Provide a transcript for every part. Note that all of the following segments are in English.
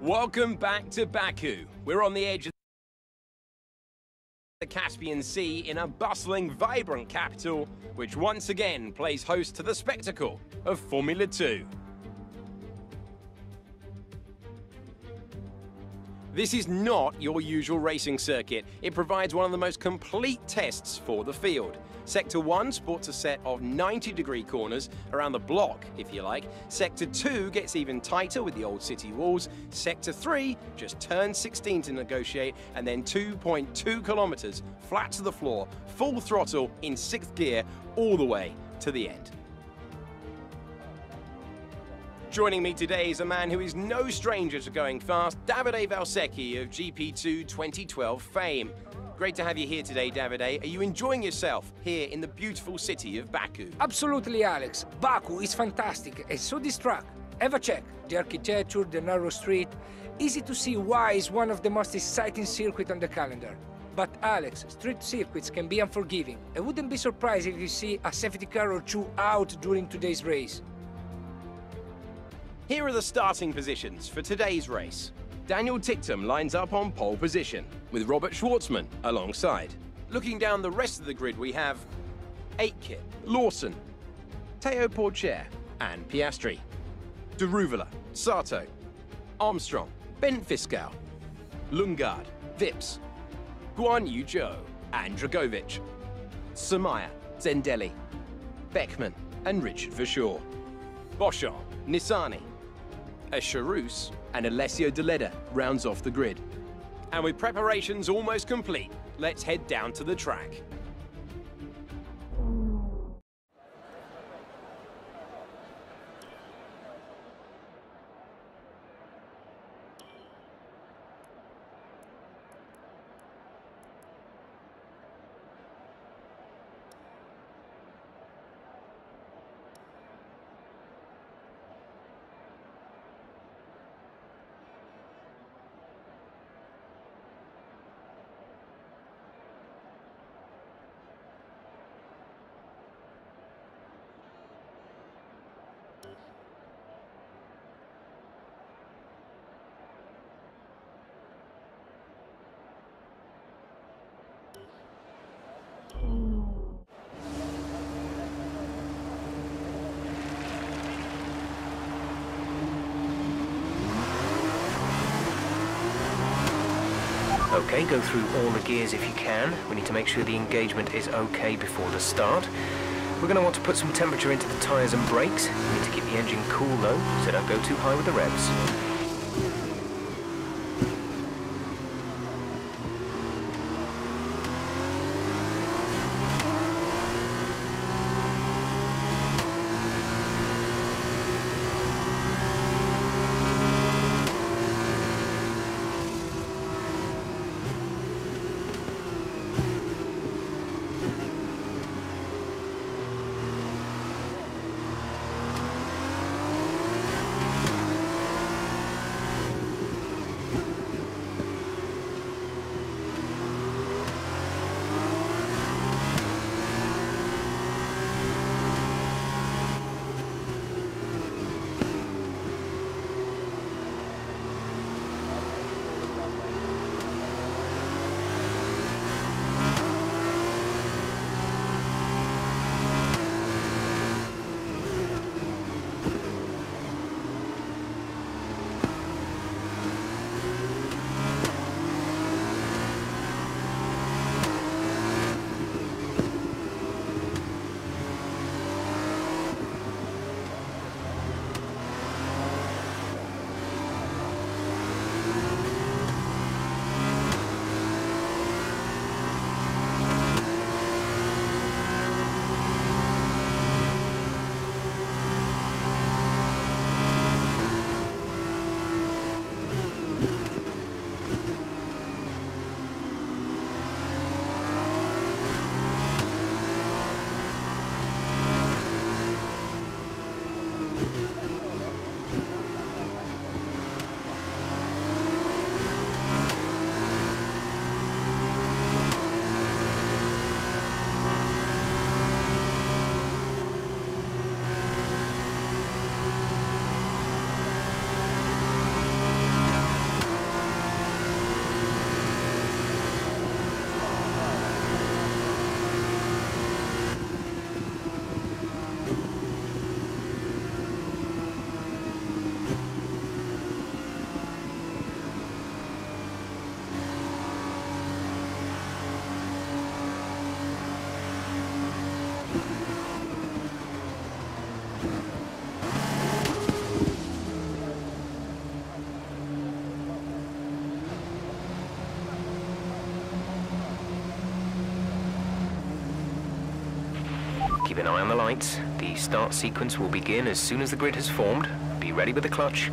Welcome back to Baku. We're on the edge of the Caspian Sea in a bustling, vibrant capital, which once again plays host to the spectacle of Formula 2. This is not your usual racing circuit. It provides one of the most complete tests for the field. Sector 1 sports a set of 90 degree corners around the block, if you like. Sector 2 gets even tighter with the old city walls. Sector 3 just turns 16 to negotiate, and then 2.2 kilometres flat to the floor, full throttle in sixth gear, all the way to the end. Joining me today is a man who is no stranger to going fast, Davide Valsecchi of GP2 2012 fame. Great to have you here today, Davide. Are you enjoying yourself here in the beautiful city of Baku? Absolutely, Alex. Baku is fantastic and so this track. Have a check. The architecture, the narrow street. Easy to see why it's one of the most exciting circuits on the calendar. But Alex, street circuits can be unforgiving. I wouldn't be surprised if you see a safety car or two out during today's race. Here are the starting positions for today's race. Daniel Ticktum lines up on pole position, with Robert Shwartzman alongside. Looking down the rest of the grid, we have Aitken, Lawson, Théo Pourchaire, and Piastri. Daruvala, Sato, Armstrong, Bent Viscaal, Lundgaard, Vips, Guan Yu Zhou, and Drugovich, Samaia, Zendeli, Beckmann, and Richard Verschoor. Boschung, Nissany, a Charus and Alessio Deledda rounds off the grid. And with preparations almost complete, let's head down to the track. Okay, go through all the gears if you can. We need to make sure the engagement is okay before the start. We're going to want to put some temperature into the tyres and brakes. We need to keep the engine cool though, so don't go too high with the revs. Keep an eye on the lights. The start sequence will begin as soon as the grid has formed. Be ready with the clutch.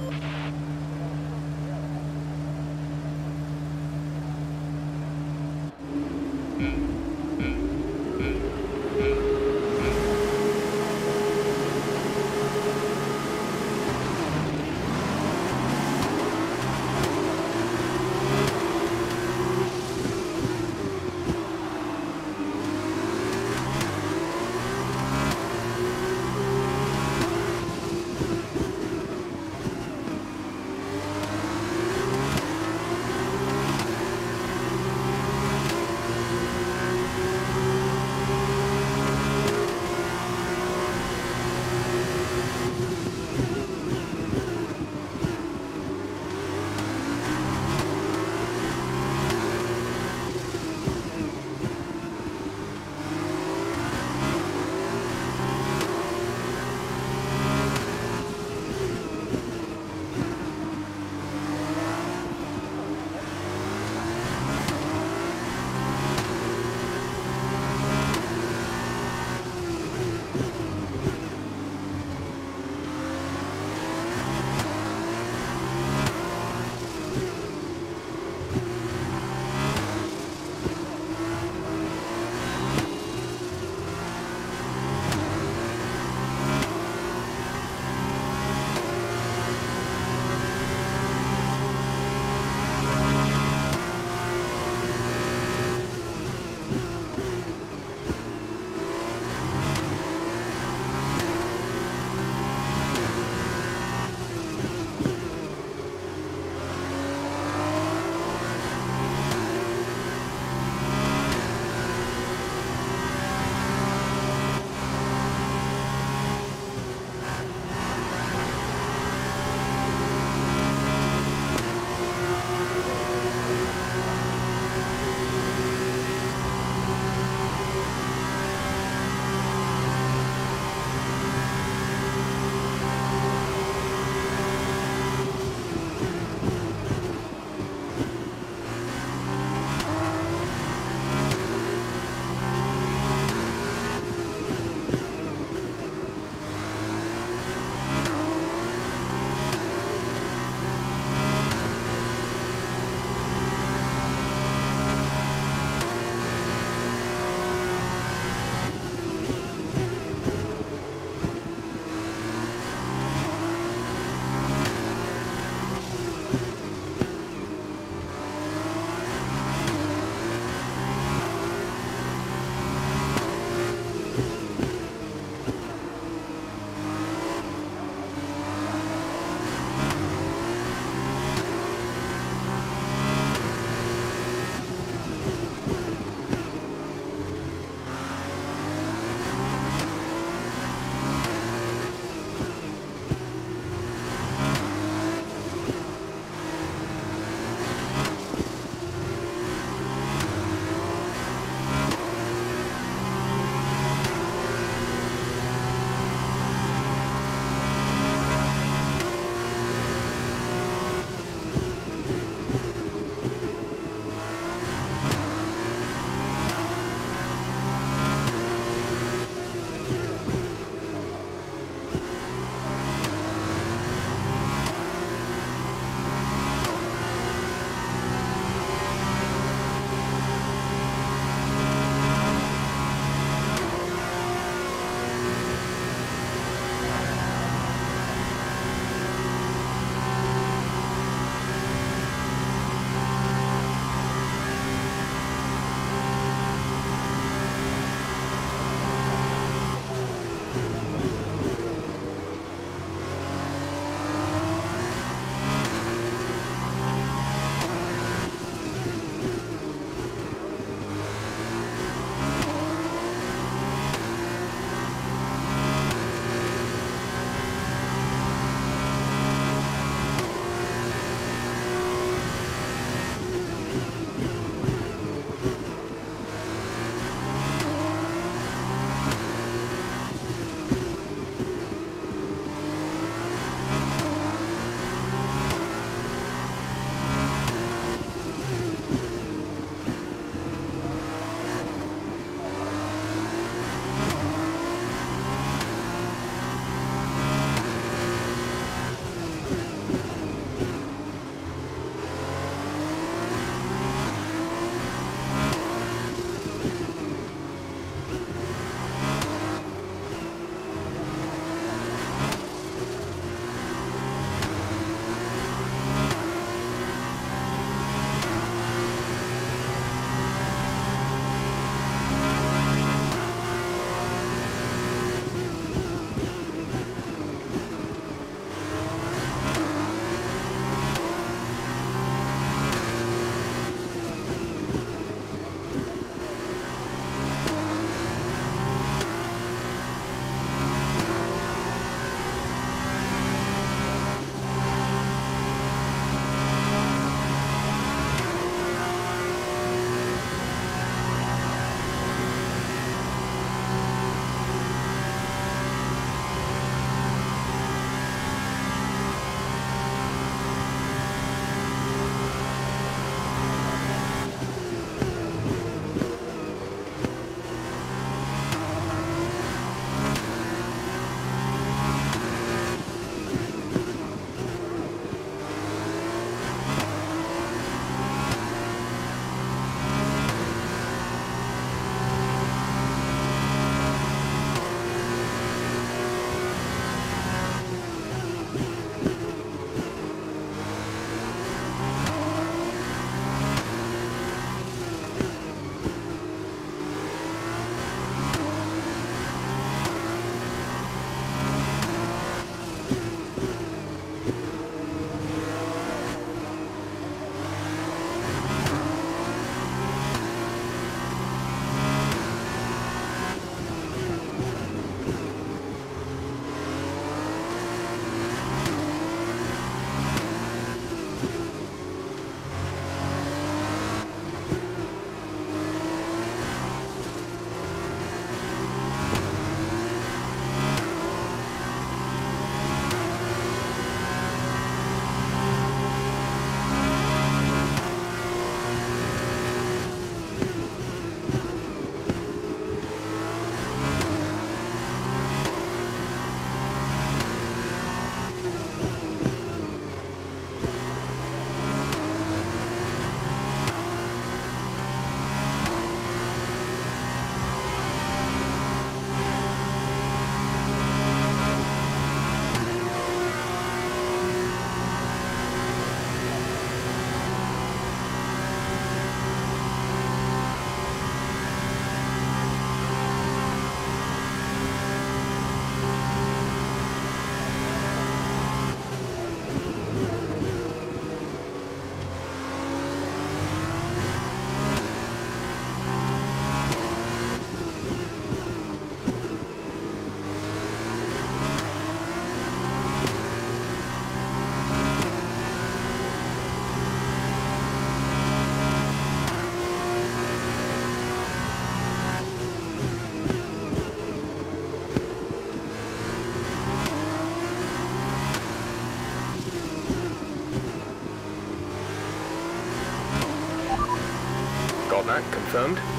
Confirmed.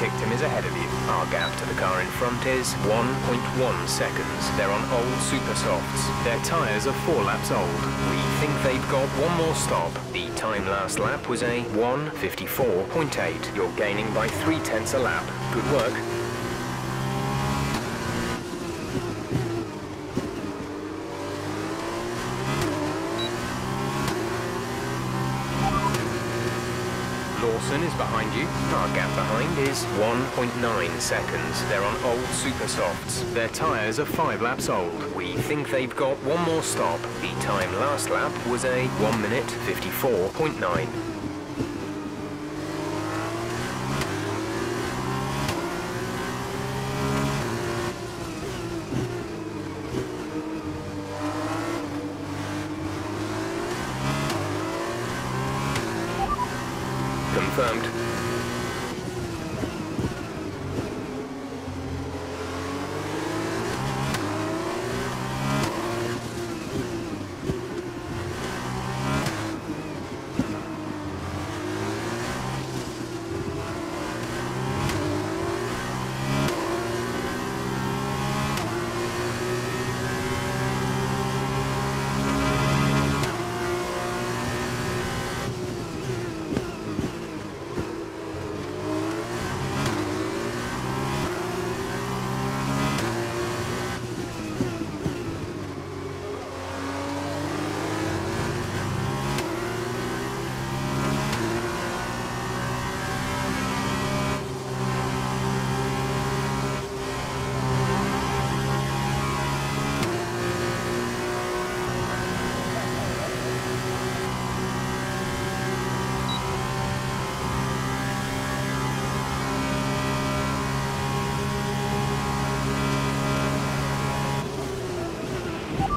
Ticktum is ahead of you. Our gap to the car in front is 1.1 seconds. They're on old super softs. Their tyres are four laps old. We think they've got one more stop. The time last lap was a 1.54.8. You're gaining by three tenths a lap. Good work. Lawson is behind you. Our gap behind is 1.9 seconds. They're on old super softs. Their tyres are five laps old. We think they've got one more stop. The time last lap was a 1 minute 54.9. Confirmed.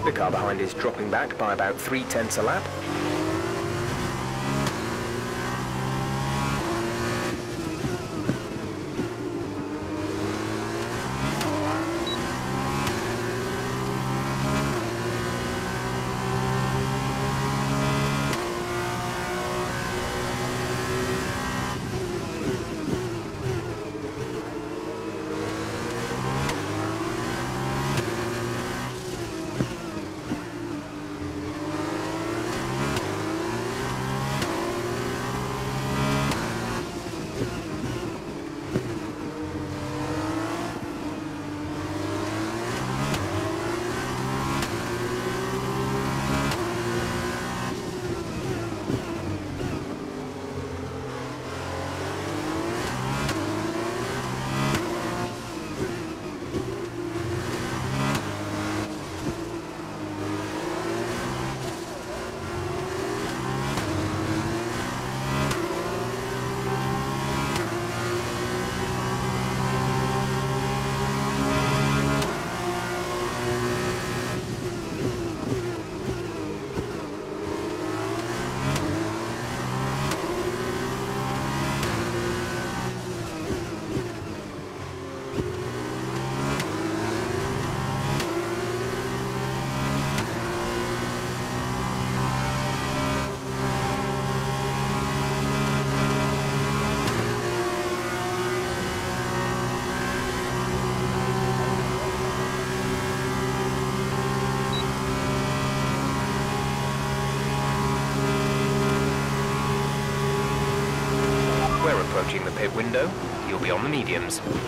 The car behind is dropping back by about three tenths a lap. Mediums.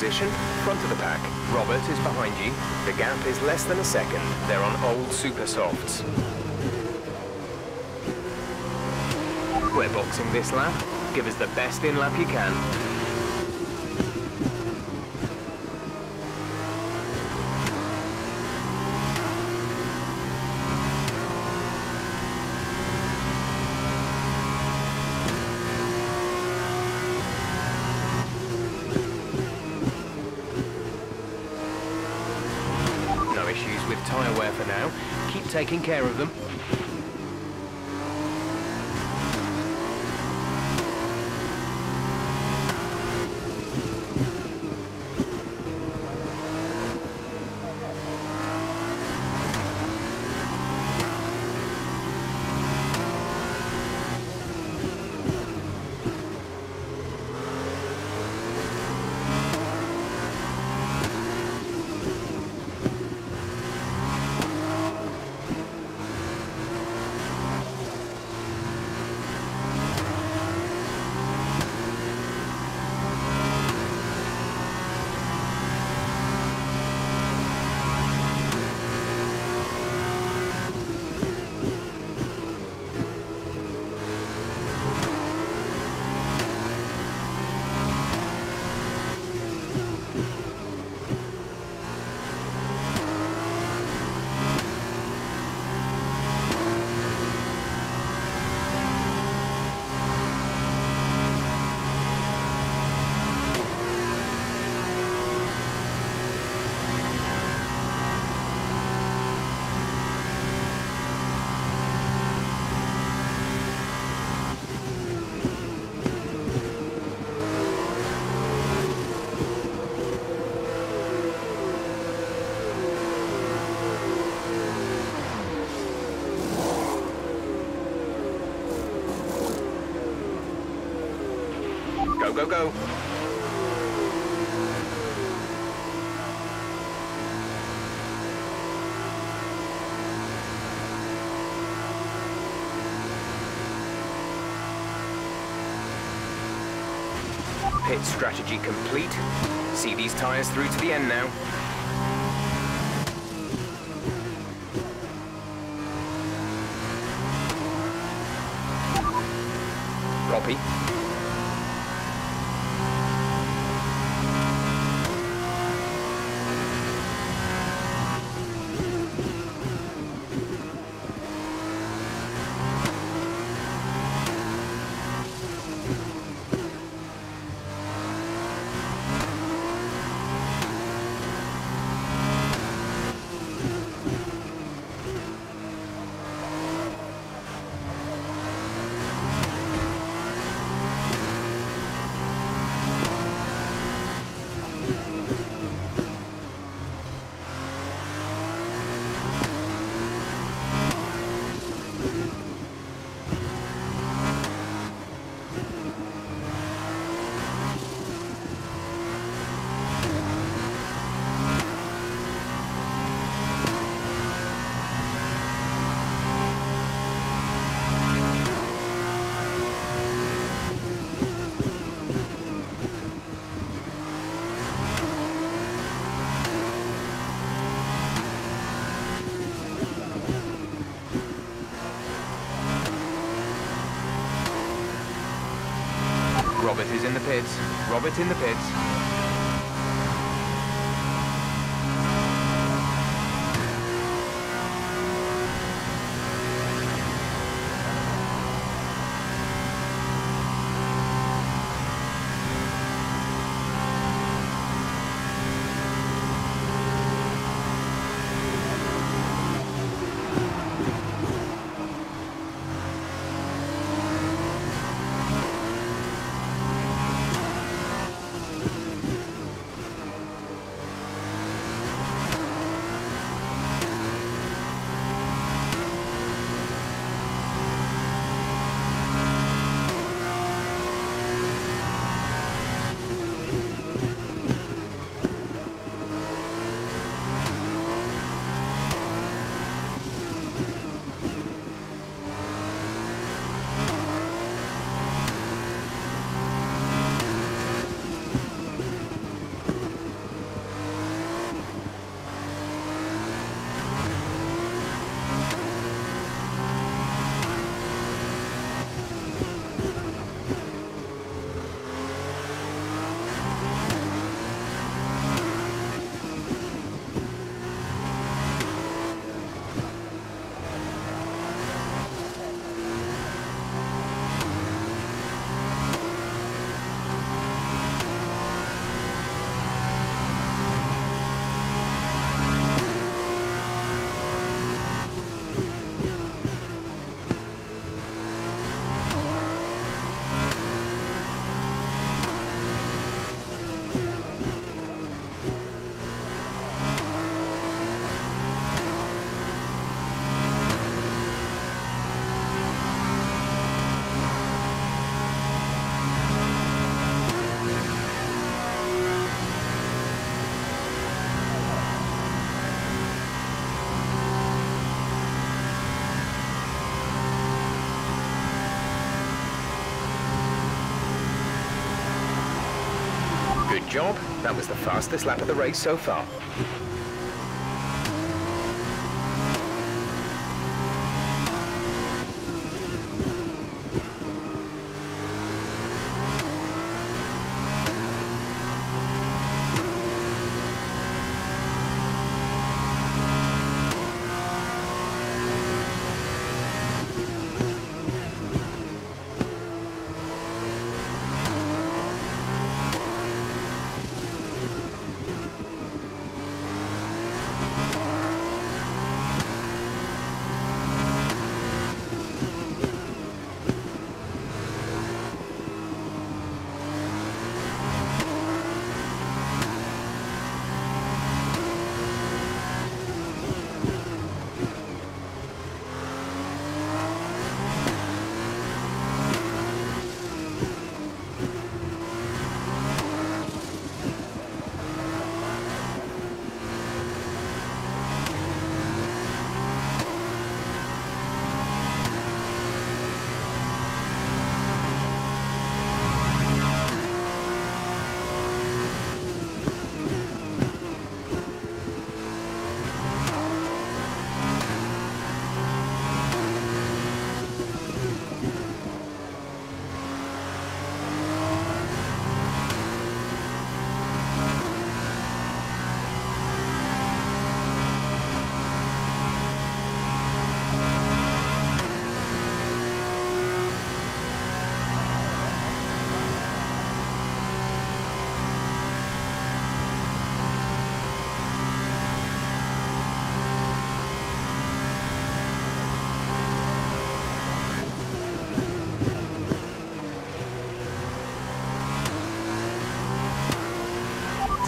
Position, front of the pack. Robert is behind you. The gap is less than a second. They're on old super softs. We're boxing this lap. Give us the best in lap you can. Taking care of them. Go, go, go. Pit strategy complete. See these tyres through to the end now. Copy. Robert is in the pits. Robert in the pits. Was the fastest lap of the race so far.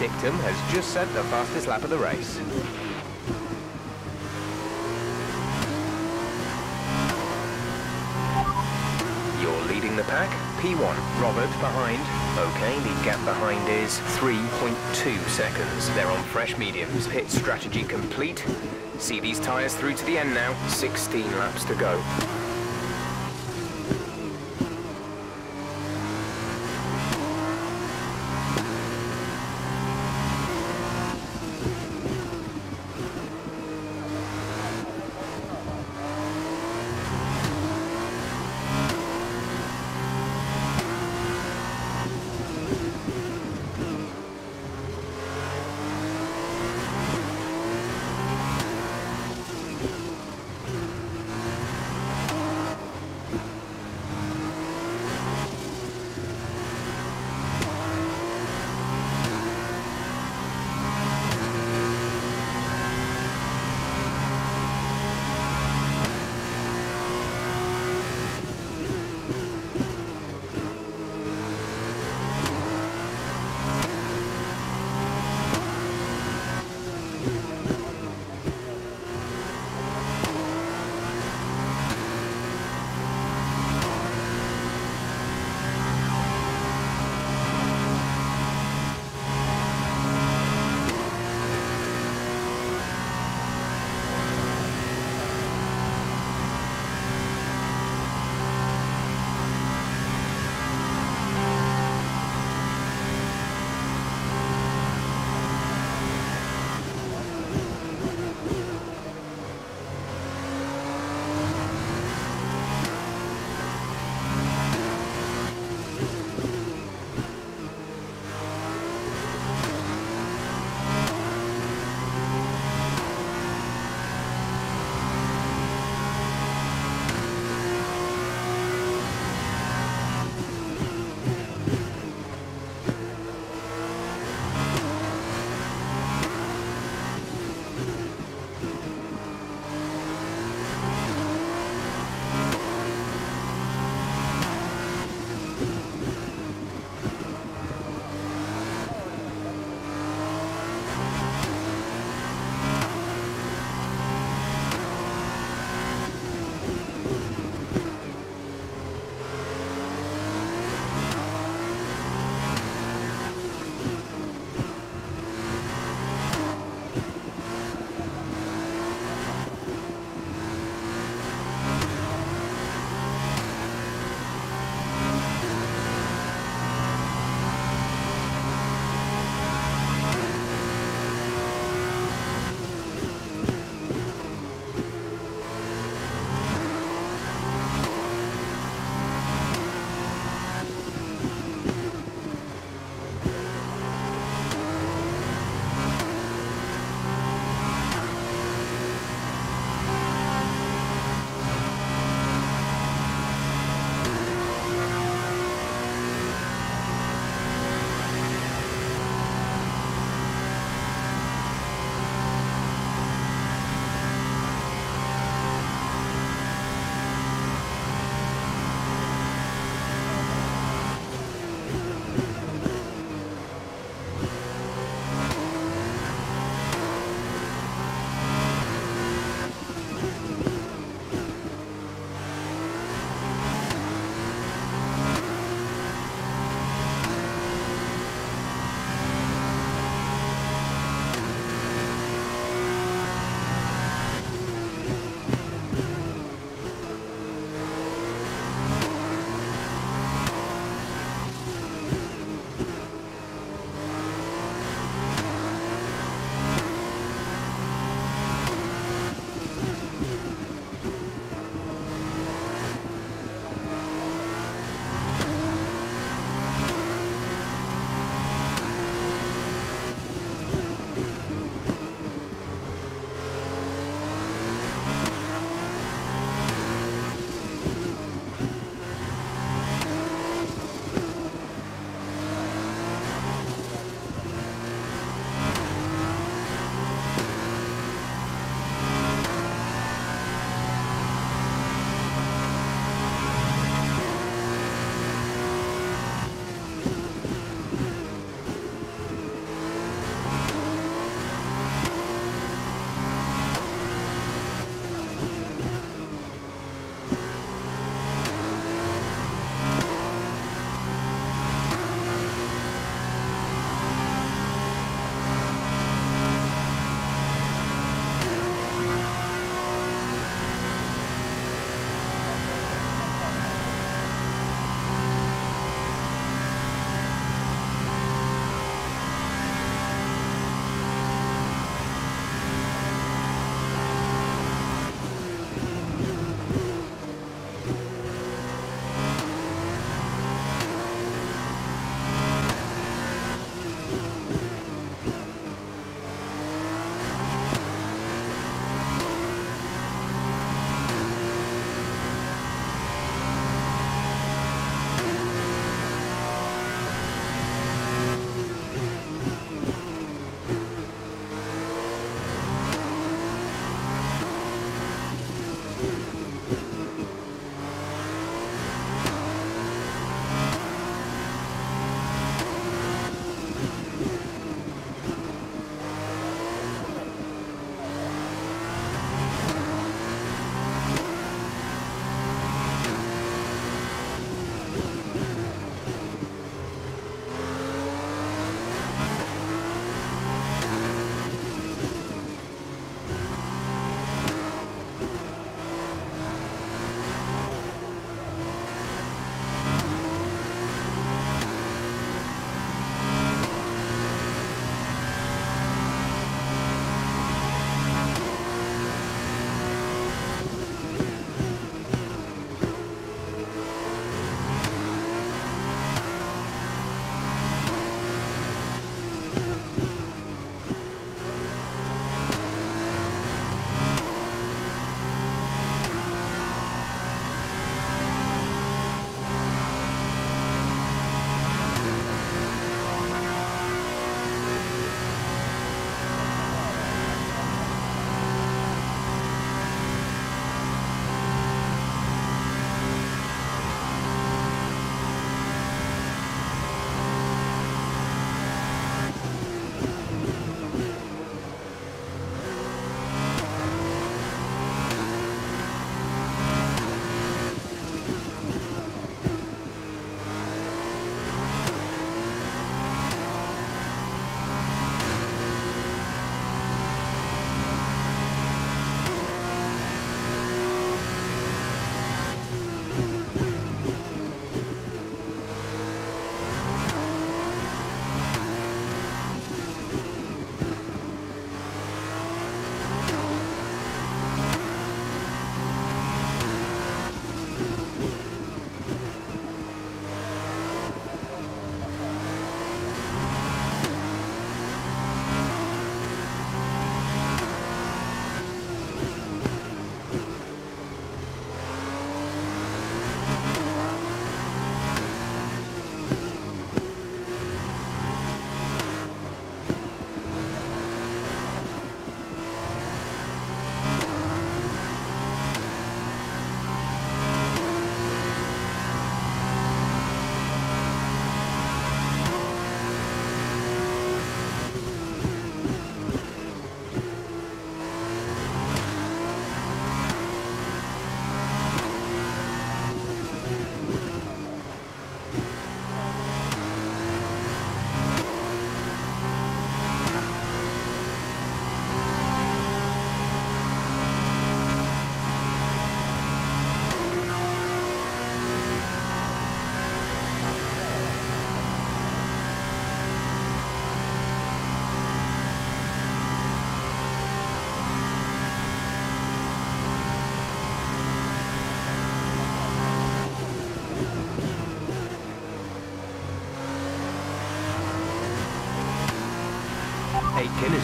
Ticktum has just set the fastest lap of the race. You're leading the pack. P1, Robert behind. Okay, the gap behind is 3.2 seconds. They're on fresh mediums. Pit strategy complete. See these tyres through to the end now. 16 laps to go.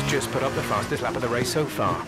Just put up the fastest lap of the race so far.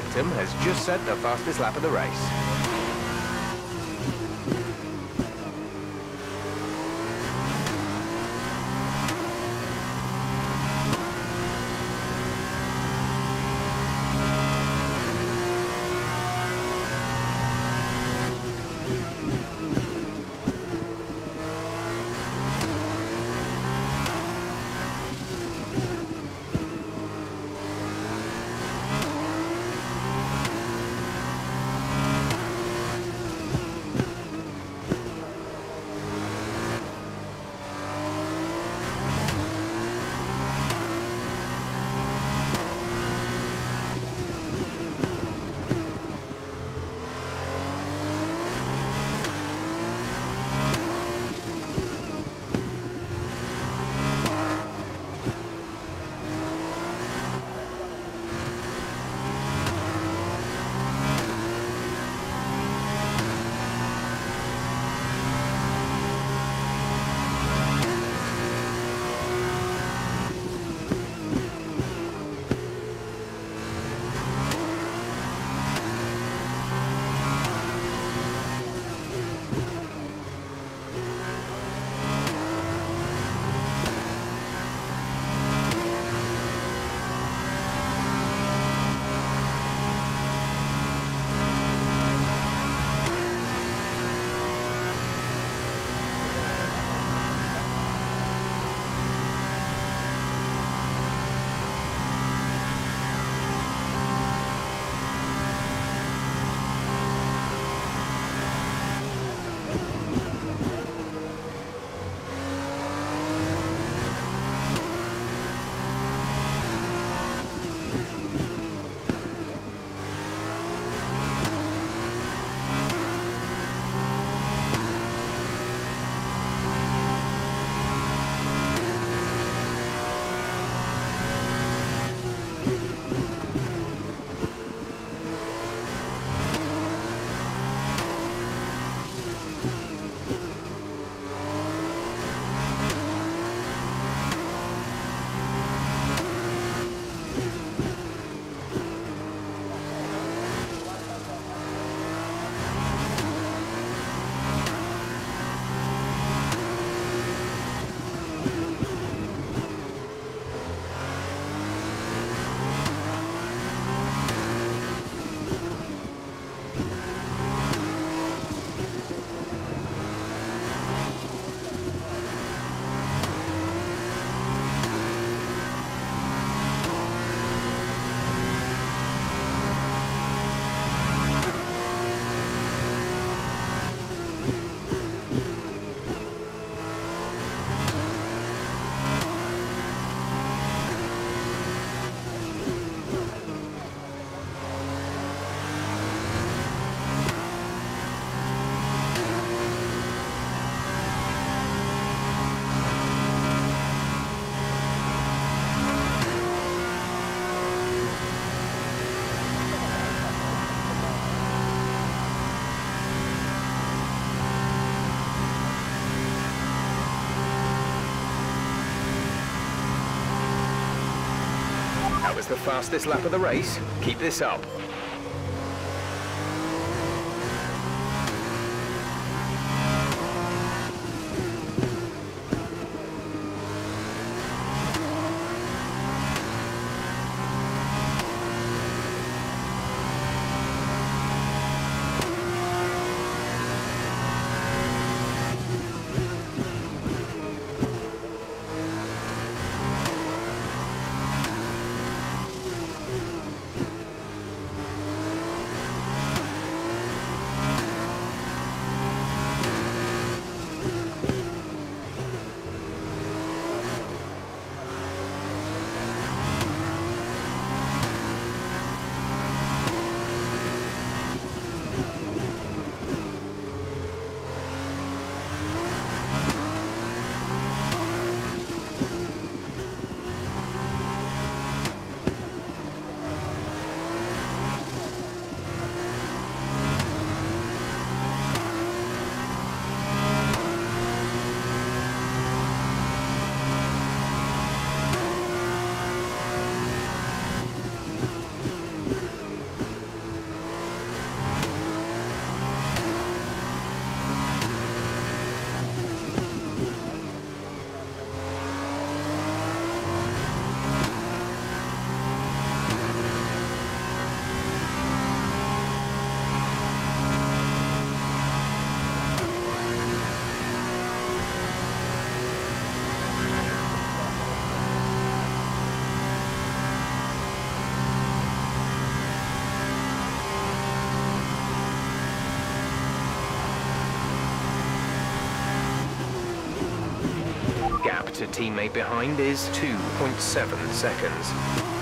Ticktum has just set the fastest lap of the race. That was the fastest lap of the race. Keep this up. Gap to teammate behind is 2.7 seconds.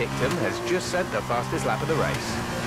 Ticktum has just set the fastest lap of the race.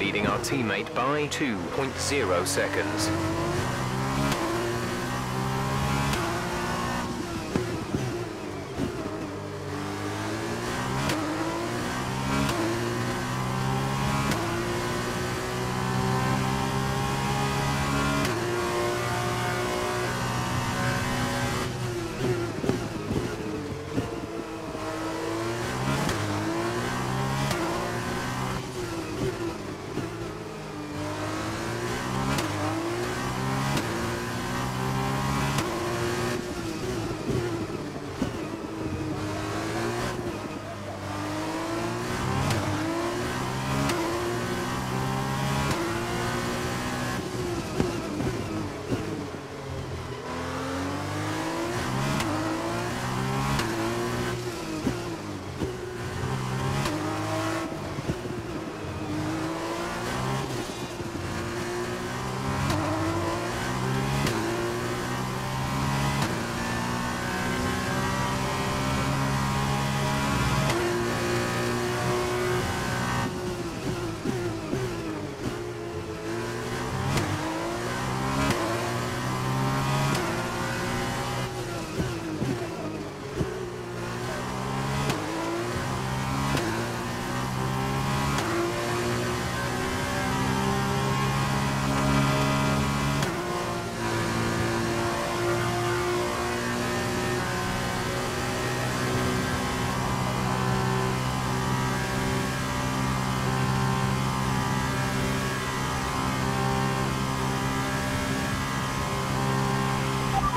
Leading our teammate by 2.0 seconds.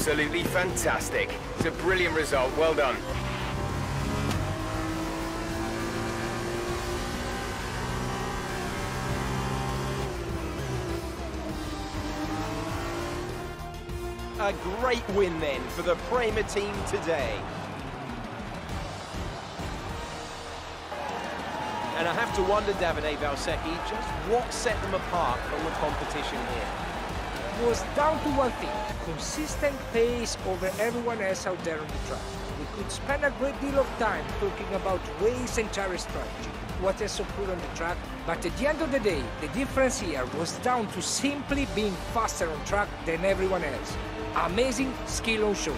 Absolutely fantastic. It's a brilliant result. Well done. A great win then for the Prema team today. And I have to wonder, Davide Valsecchi, just what set them apart from the competition here. Was down to one thing, consistent pace over everyone else out there on the track. We could spend a great deal of time talking about race and tire strategy, what else put on the track, but at the end of the day, the difference here was down to simply being faster on track than everyone else. Amazing skill on show.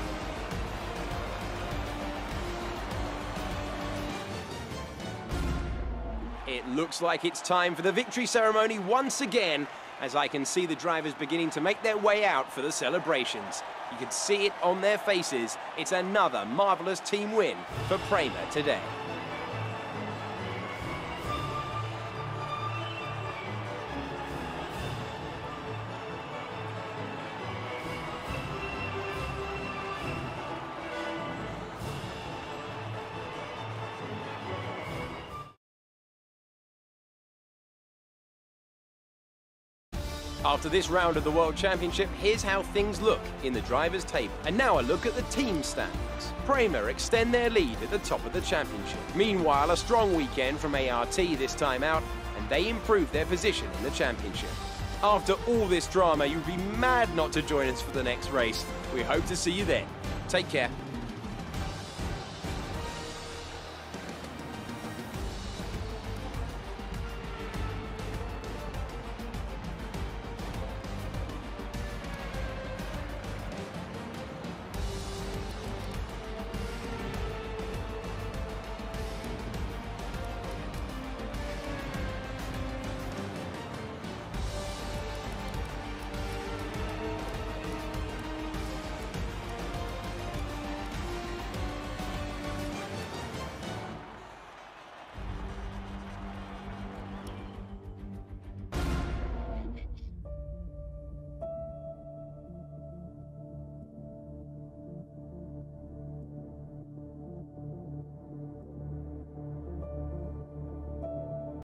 It looks like it's time for the victory ceremony once again, as I can see the drivers beginning to make their way out for the celebrations. You can see it on their faces. It's another marvellous team win for Prema today. After this round of the World Championship, here's how things look in the driver's table. And now a look at the team standings. Prema extend their lead at the top of the championship. Meanwhile, a strong weekend from ART this time out, and they improve their position in the championship. After all this drama, you'd be mad not to join us for the next race. We hope to see you then. Take care.